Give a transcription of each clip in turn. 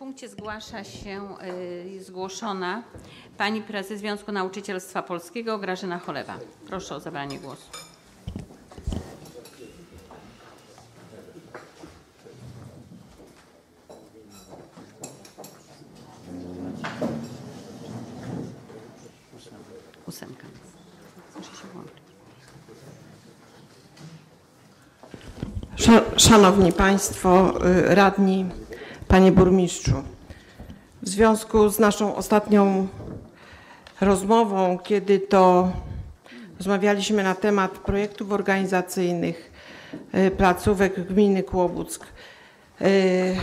momencie zgłasza się, y, zgłoszona pani prezes Związku Nauczycielstwa Polskiego Grażyna Cholewa. Proszę o zabranie głosu. Ósemka. Się włączyć. Sza- Szanowni Państwo, y, radni, Panie Burmistrzu. W związku z naszą ostatnią rozmową, kiedy to rozmawialiśmy na temat projektów organizacyjnych y, placówek gminy Kłobuck, y,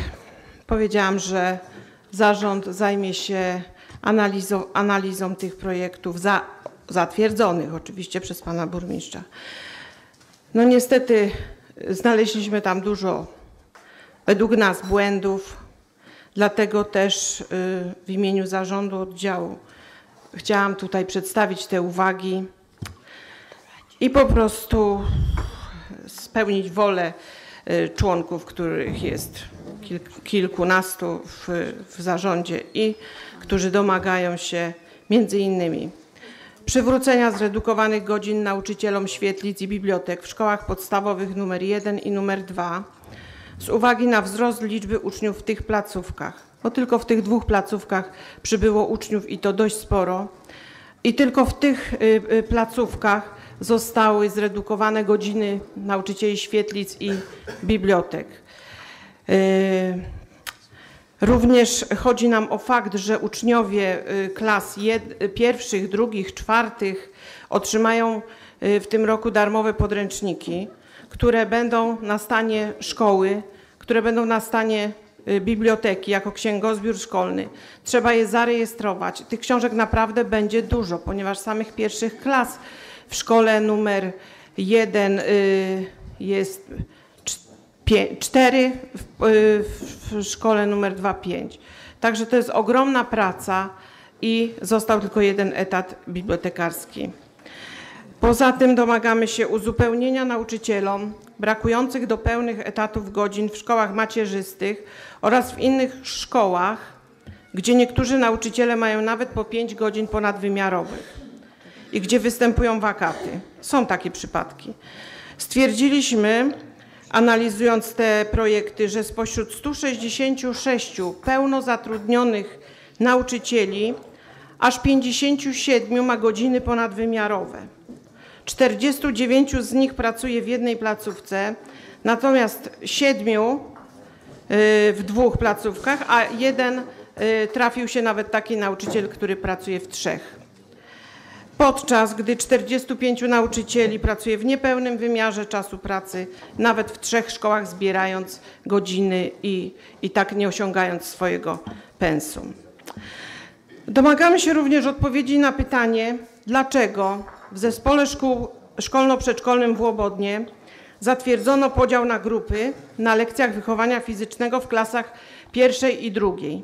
powiedziałam, że zarząd zajmie się analizą, analizą tych projektów za, zatwierdzonych oczywiście przez Pana Burmistrza. No niestety znaleźliśmy tam dużo według nas błędów, dlatego też y, w imieniu zarządu oddziału chciałam tutaj przedstawić te uwagi i po prostu spełnić wolę y, członków, których jest kilk- kilkunastu w, w zarządzie i którzy domagają się między innymi przywrócenia zredukowanych godzin nauczycielom świetlic i bibliotek w szkołach podstawowych nr 1 i nr 2 z uwagi na wzrost liczby uczniów w tych placówkach, bo tylko w tych dwóch placówkach przybyło uczniów i to dość sporo. I tylko w tych y, y, placówkach zostały zredukowane godziny nauczycieli świetlic i bibliotek. Y, Również chodzi nam o fakt, że uczniowie klas pierwszych, drugich, czwartych otrzymają w tym roku darmowe podręczniki, które będą na stanie szkoły, które będą na stanie y, biblioteki jako księgozbiór szkolny. Trzeba je zarejestrować. Tych książek naprawdę będzie dużo, ponieważ samych pierwszych klas w szkole numer jeden y, jest cztery w, y, w szkole numer 2-5. Także to jest ogromna praca i został tylko jeden etat bibliotekarski. Poza tym domagamy się uzupełnienia nauczycielom brakujących do pełnych etatów godzin w szkołach macierzystych oraz w innych szkołach, gdzie niektórzy nauczyciele mają nawet po 5 godzin ponadwymiarowych i gdzie występują wakaty. Są takie przypadki. Stwierdziliśmy, analizując te projekty, że spośród 166 pełnozatrudnionych nauczycieli aż 57 ma godziny ponadwymiarowe. 49 z nich pracuje w jednej placówce, natomiast 7 y, w dwóch placówkach, a jeden y, trafił się nawet taki nauczyciel, który pracuje w trzech. Podczas gdy 45 nauczycieli pracuje w niepełnym wymiarze czasu pracy, nawet w trzech szkołach zbierając godziny i, i tak nie osiągając swojego pensum. Domagamy się również odpowiedzi na pytanie, dlaczego w zespole szkół szkolno-przedszkolnym w Łobodnie zatwierdzono podział na grupy na lekcjach wychowania fizycznego w klasach pierwszej i drugiej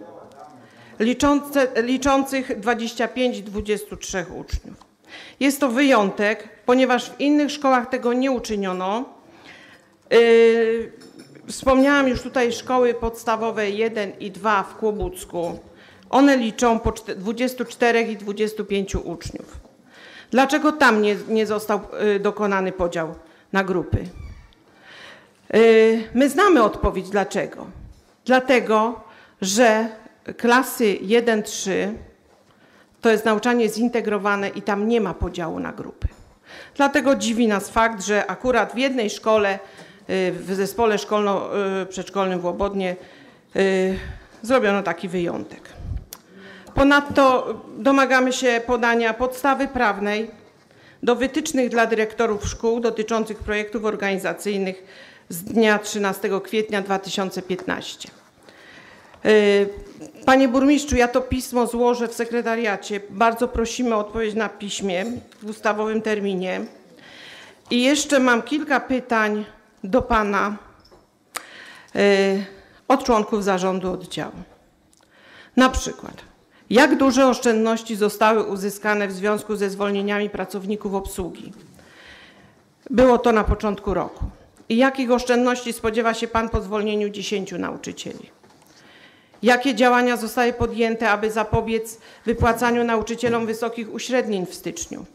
liczące, liczących 25-23 uczniów. Jest to wyjątek, ponieważ w innych szkołach tego nie uczyniono. Yy, Wspomniałam już tutaj szkoły podstawowe 1 i 2 w Kłobucku. One liczą po czte- 24 i 25 uczniów. Dlaczego tam nie, nie został y, dokonany podział na grupy? Y, My znamy odpowiedź dlaczego. Dlatego, że klasy 1-3 to jest nauczanie zintegrowane i tam nie ma podziału na grupy. Dlatego dziwi nas fakt, że akurat w jednej szkole, y, w zespole szkolno-przedszkolnym w Łobodnie zrobiono taki wyjątek. Ponadto domagamy się podania podstawy prawnej do wytycznych dla dyrektorów szkół dotyczących projektów organizacyjnych z dnia 13 kwietnia 2015. Y, Panie burmistrzu, ja to pismo złożę w sekretariacie. Bardzo prosimy o odpowiedź na piśmie w ustawowym terminie. I jeszcze mam kilka pytań do pana y, od członków zarządu oddziału. Na przykład, jak duże oszczędności zostały uzyskane w związku ze zwolnieniami pracowników obsługi? Było to na początku roku. I jakich oszczędności spodziewa się Pan po zwolnieniu 10 nauczycieli? Jakie działania zostały podjęte, aby zapobiec wypłacaniu nauczycielom wysokich uśrednień w styczniu?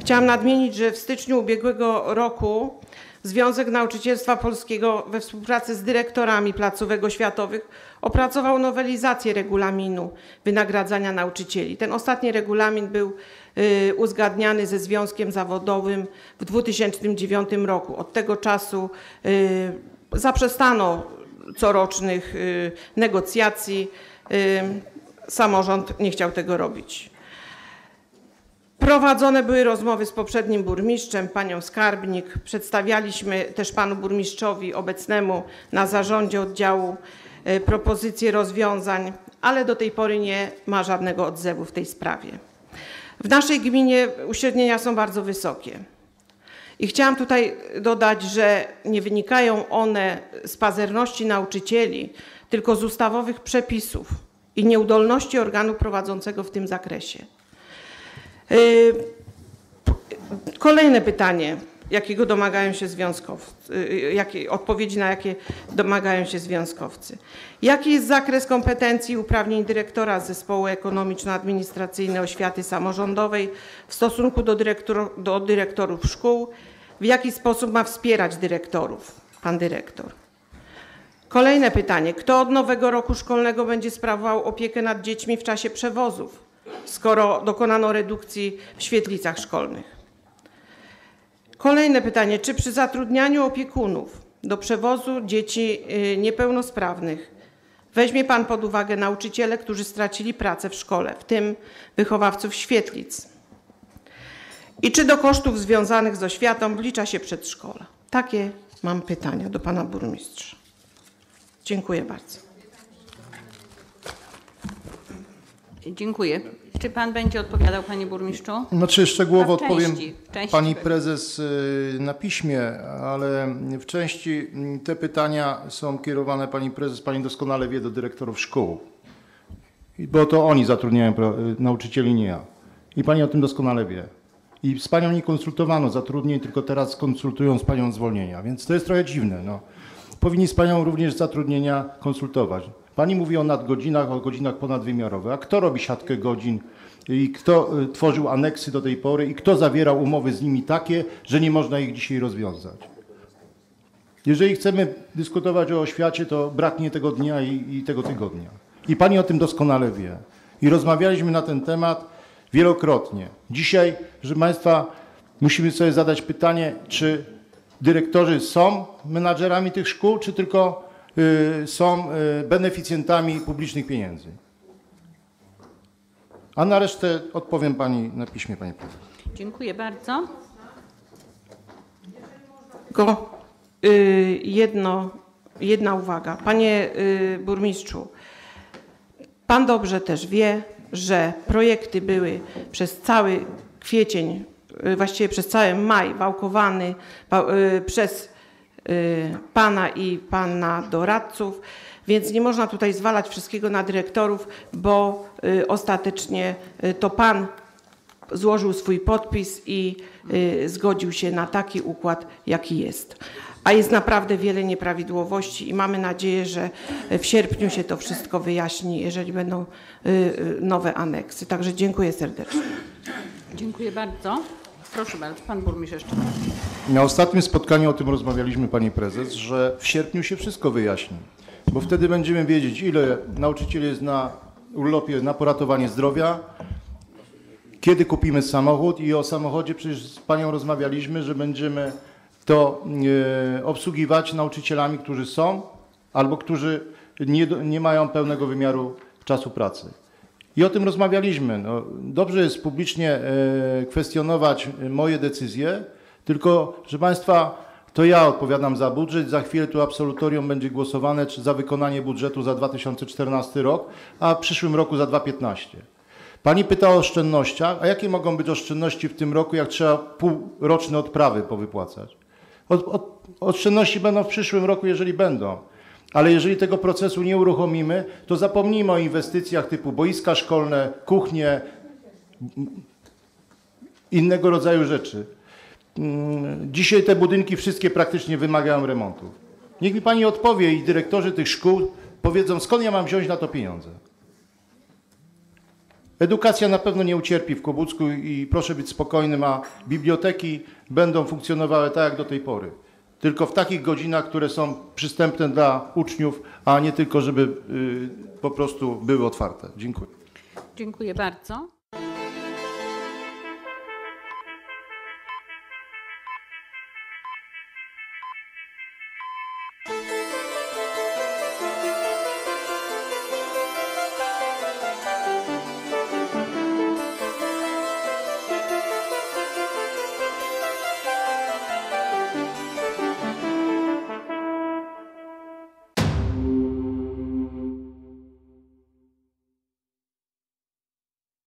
Chciałam nadmienić, że w styczniu ubiegłego roku Związek Nauczycielstwa Polskiego we współpracy z dyrektorami placówek oświatowych opracował nowelizację regulaminu wynagradzania nauczycieli. Ten ostatni regulamin był y, uzgadniany ze Związkiem Zawodowym w 2009 roku. Od tego czasu y, zaprzestano corocznych y, negocjacji. Samorząd nie chciał tego robić. Prowadzone były rozmowy z poprzednim burmistrzem, panią skarbnik. Przedstawialiśmy też panu burmistrzowi obecnemu na zarządzie oddziału e, propozycje rozwiązań, ale do tej pory nie ma żadnego odzewu w tej sprawie. W naszej gminie uśrednienia są bardzo wysokie. I chciałam tutaj dodać, że nie wynikają one z pazerności nauczycieli, tylko z ustawowych przepisów i nieudolności organu prowadzącego w tym zakresie. Y, Kolejne pytanie, jakiego domagają się związkowcy, y, jakiej odpowiedzi na jakie domagają się związkowcy. Jaki jest zakres kompetencji i uprawnień dyrektora zespołu ekonomiczno-administracyjnej oświaty samorządowej w stosunku do, dyrektor, do dyrektorów szkół? W jaki sposób ma wspierać dyrektorów, pan dyrektor? Kolejne pytanie. Kto od nowego roku szkolnego będzie sprawował opiekę nad dziećmi w czasie przewozów, skoro dokonano redukcji w świetlicach szkolnych? Kolejne pytanie. Czy przy zatrudnianiu opiekunów do przewozu dzieci y, niepełnosprawnych weźmie Pan pod uwagę nauczyciele, którzy stracili pracę w szkole, w tym wychowawców świetlic? I czy do kosztów związanych z oświatą wlicza się przedszkola? Takie mam pytania do Pana Burmistrza. Dziękuję bardzo. Dziękuję. Czy pan będzie odpowiadał, panie burmistrzu? Znaczy szczegółowo części, odpowiem części pani prezes y, na piśmie, ale w części mm, te pytania są kierowane pani prezes, pani doskonale wie, do dyrektorów szkół. Bo to oni zatrudniają y, nauczycieli, nie ja. I pani o tym doskonale wie. I z panią nie konsultowano zatrudnień, tylko teraz konsultują z panią zwolnienia, więc to jest trochę dziwne. No. Powinni z panią również zatrudnienia konsultować. Pani mówi o nadgodzinach, o godzinach ponadwymiarowych. A kto robi siatkę godzin i kto y, tworzył aneksy do tej pory i kto zawierał umowy z nimi takie, że nie można ich dzisiaj rozwiązać? Jeżeli chcemy dyskutować o oświacie, to braknie tego dnia i, i tego tygodnia. I pani o tym doskonale wie. I rozmawialiśmy na ten temat wielokrotnie. Dzisiaj, proszę państwa, musimy sobie zadać pytanie, czy dyrektorzy są menadżerami tych szkół, czy tylko są y, beneficjentami publicznych pieniędzy. A na resztę odpowiem pani na piśmie, pani prezes. Dziękuję bardzo. Tylko y, jedno, jedna uwaga. Panie y, burmistrzu, pan dobrze też wie, że projekty były przez cały kwiecień, y, właściwie przez cały maj wałkowany wa- y, przez y, pana i pana doradców, więc nie można tutaj zwalać wszystkiego na dyrektorów, bo y, ostatecznie y, to pan złożył swój podpis i y, zgodził się na taki układ, jaki jest. A jest naprawdę wiele nieprawidłowości i mamy nadzieję, że w sierpniu się to wszystko wyjaśni, jeżeli będą y, y, nowe aneksy. Także dziękuję serdecznie. Dziękuję bardzo. Proszę bardzo, pan burmistrz jeszcze. Na ostatnim spotkaniu o tym rozmawialiśmy, pani prezes, że w sierpniu się wszystko wyjaśni, bo wtedy będziemy wiedzieć, ile nauczycieli jest na urlopie na poratowanie zdrowia, kiedy kupimy samochód i o samochodzie przecież z panią rozmawialiśmy, że będziemy to e, obsługiwać nauczycielami, którzy są albo którzy nie, nie mają pełnego wymiaru czasu pracy. I o tym rozmawialiśmy. No, dobrze jest publicznie e, kwestionować e, moje decyzje, tylko, że Państwa, to ja odpowiadam za budżet. Za chwilę tu absolutorium będzie głosowane czy za wykonanie budżetu za 2014 rok, a w przyszłym roku za 2015. Pani pyta o oszczędnościach, a jakie mogą być oszczędności w tym roku, jak trzeba półroczne odprawy powypłacać? Od, od, oszczędności będą w przyszłym roku, jeżeli będą. Ale jeżeli tego procesu nie uruchomimy, to zapomnijmy o inwestycjach typu boiska szkolne, kuchnie, innego rodzaju rzeczy. Mm, Dzisiaj te budynki wszystkie praktycznie wymagają remontu. Niech mi pani odpowie i dyrektorzy tych szkół, powiedzą, skąd ja mam wziąć na to pieniądze. Edukacja na pewno nie ucierpi w Kłobucku i proszę być spokojnym, a biblioteki będą funkcjonowały tak jak do tej pory. Tylko w takich godzinach, które są przystępne dla uczniów, a nie tylko, żeby y, po prostu były otwarte. Dziękuję. Dziękuję bardzo.